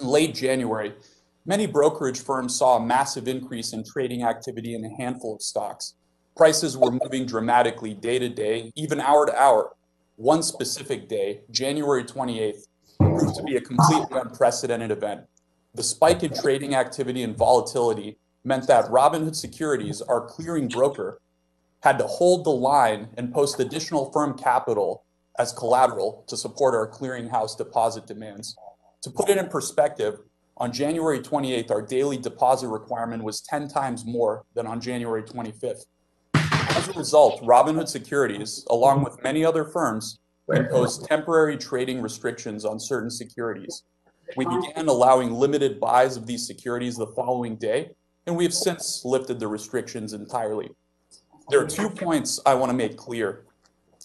In late January, many brokerage firms saw a massive increase in trading activity in a handful of stocks. Prices were moving dramatically day to day, even hour to hour. One specific day, January 28th, proved to be a completely unprecedented event. The spike in trading activity and volatility meant that Robinhood Securities, our clearing broker, had to hold the line and post additional firm capital as collateral to support our clearinghouse deposit demands. To put it in perspective, on January 28th, our daily deposit requirement was 10 times more than on January 25th. As a result, Robinhood Securities, along with many other firms, imposed temporary trading restrictions on certain securities. We began allowing limited buys of these securities the following day, and we have since lifted the restrictions entirely. There are two points I want to make clear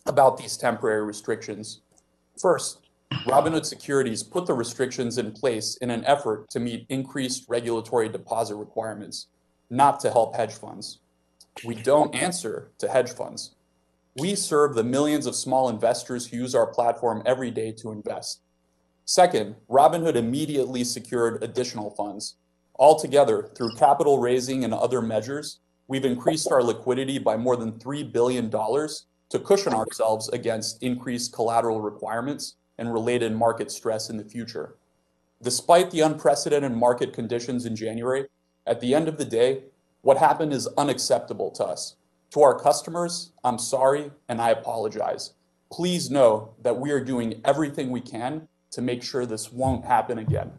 about these temporary restrictions. First, Robinhood Securities put the restrictions in place in an effort to meet increased regulatory deposit requirements, not to help hedge funds. We don't answer to hedge funds. We serve the millions of small investors who use our platform every day to invest. Second, Robinhood immediately secured additional funds. Altogether, through capital raising and other measures, we've increased our liquidity by more than $3 billion to cushion ourselves against increased collateral requirements and related market stress in the future. Despite the unprecedented market conditions in January, at the end of the day, what happened is unacceptable to us. To our customers, I'm sorry and I apologize. Please know that we are doing everything we can to make sure this won't happen again.